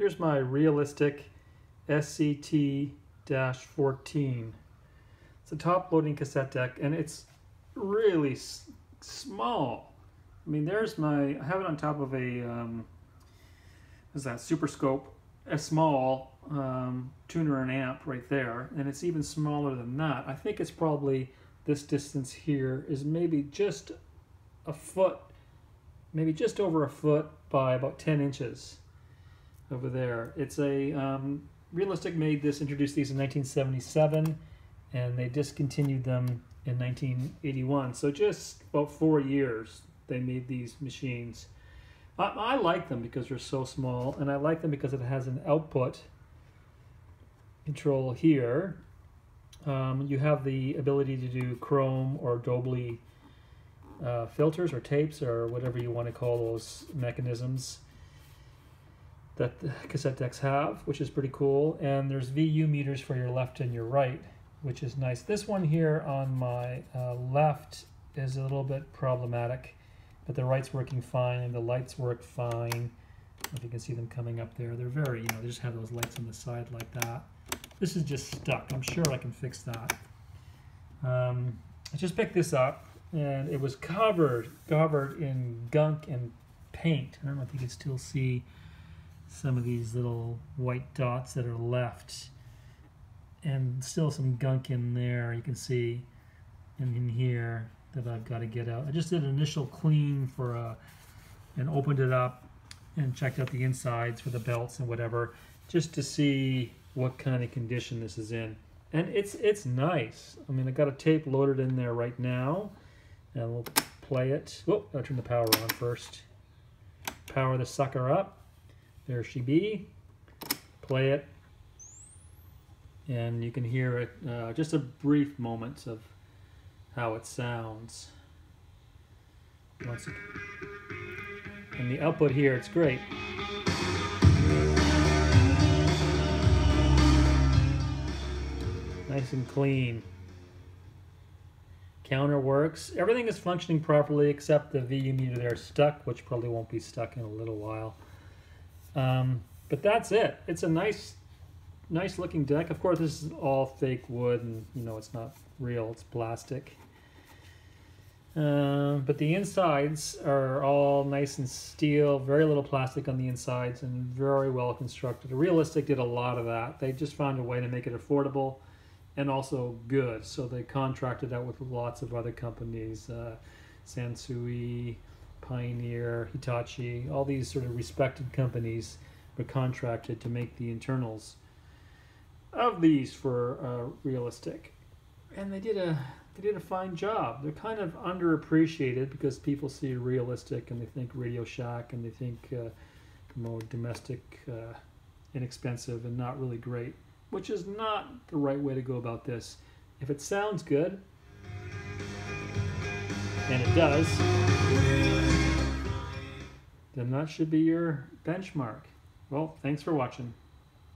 Here's my realistic SCT-14. It's a top loading cassette deck and it's really small. I mean, there's my, I have it on top of a, um, is that Super Scope, a small um, tuner and amp right there, and it's even smaller than that. I think it's probably this distance here is maybe just a foot, maybe just over a foot by about 10 inches over there. It's a um, Realistic made this, introduced these in 1977, and they discontinued them in 1981. So just about four years they made these machines. I, I like them because they're so small, and I like them because it has an output control here. Um, you have the ability to do Chrome or Dolby uh, filters or tapes or whatever you want to call those mechanisms that the cassette decks have, which is pretty cool. And there's VU meters for your left and your right, which is nice. This one here on my uh, left is a little bit problematic, but the right's working fine and the lights work fine. If you can see them coming up there, they're very, you know, they just have those lights on the side like that. This is just stuck. I'm sure I can fix that. Um, I just picked this up and it was covered, covered in gunk and paint. I don't know if you can still see some of these little white dots that are left and still some gunk in there you can see in, in here that I've got to get out. I just did an initial clean for a, uh, and opened it up and checked out the insides for the belts and whatever just to see what kind of condition this is in. And it's it's nice. I mean, I got a tape loaded in there right now and we'll play it. Whoop, I'll turn the power on first. Power the sucker up. There she be. Play it. And you can hear it, uh, just a brief moment of how it sounds. Once it, and the output here, it's great. Nice and clean. Counter works. Everything is functioning properly except the VU meter there stuck, which probably won't be stuck in a little while. Um, but that's it. It's a nice, nice looking deck. Of course, this is all fake wood, and you know it's not real. It's plastic. Uh, but the insides are all nice and steel, very little plastic on the insides, and very well constructed. Realistic did a lot of that. They just found a way to make it affordable and also good. So they contracted out with lots of other companies, uh, Sansui, Pioneer, Hitachi, all these sort of respected companies were contracted to make the internals of these for uh, realistic, and they did a they did a fine job. They're kind of underappreciated because people see realistic and they think Radio Shack and they think uh, more domestic, uh, inexpensive, and not really great, which is not the right way to go about this. If it sounds good, and it does then that should be your benchmark. Well, thanks for watching.